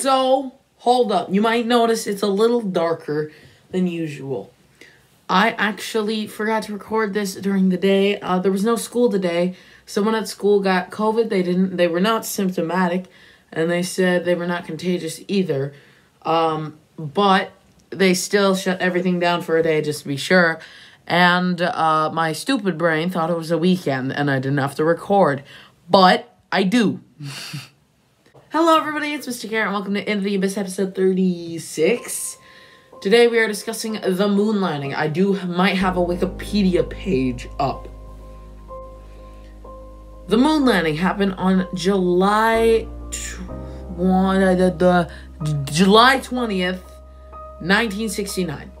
So, hold up. You might notice it's a little darker than usual. I actually forgot to record this during the day. Uh, there was no school today. Someone at school got COVID. They didn't. They were not symptomatic, and they said they were not contagious either. Um, but they still shut everything down for a day just to be sure. And uh, my stupid brain thought it was a weekend, and I didn't have to record. But I do. Hello, everybody. It's Mr. Carrot. Welcome to Into the Abyss episode 36. Today we are discussing the moon landing. I do might have a Wikipedia page up. The moon landing happened on July tw- uh, the, July 20th, 1969.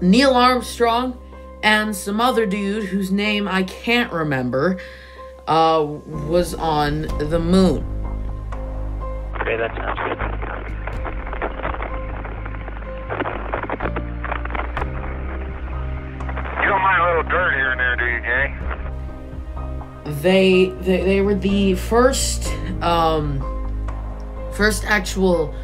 Neil Armstrong and some other dude whose name I can't remember uh, was on the moon. Okay, that sounds good. You don't mind a little dirt here and there, do you, Jay? They they, they were the first um, first actual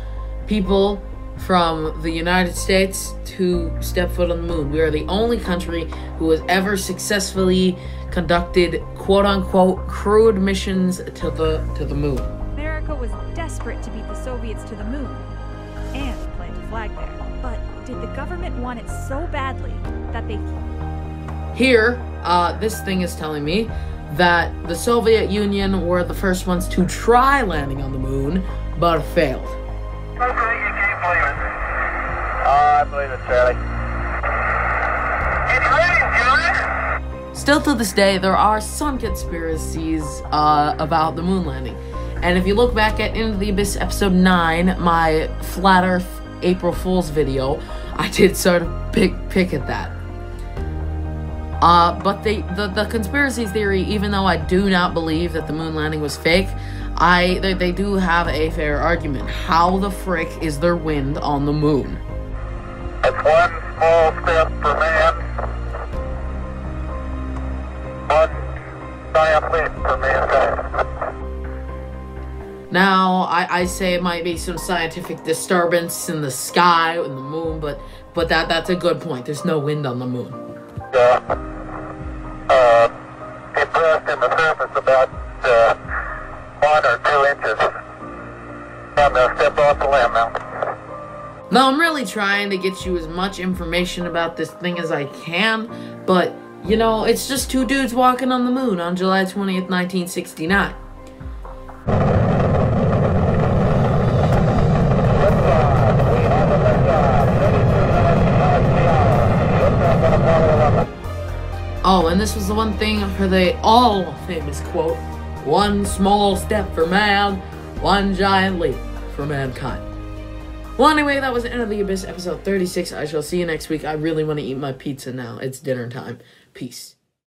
people from the United States to step foot on the moon. We are the only country who has ever successfully conducted quote unquote crewed missions to the to the moon. America was desperate to beat the Soviets to the moon and plant a flag there. But did the government want it so badly that they Here, uh, this thing is telling me that the Soviet Union were the first ones to try landing on the moon, but failed. Okay, you can't believe it. Still to this day, there are some conspiracies uh, about the moon landing. And if you look back at Into the Abyss episode 9, my Flat Earth April Fool's video, I did sort of pick, pick at that. Uh, but the, the conspiracy theory, even though I do not believe that the moon landing was fake, I they, they do have a fair argument. How the frick is there wind on the moon? One small step for man, one giant leap for mankind. Now, I, I say it might be some scientific disturbance in the sky and the moon, but but that that's a good point. There's no wind on the moon. Uh, uh, impressed in the surface about uh, one or two inches. I'm gonna step off the limb now. Now, I'm really trying to get you as much information about this thing as I can, but you know, it's just two dudes walking on the moon on July 20th, 1969. Oh, and this was the one thing for the all famous quote one small step for man, one giant leap for mankind. Well, anyway, that was the end of the Abyss episode 36. I shall see you next week. I really want to eat my pizza now. It's dinner time. Peace.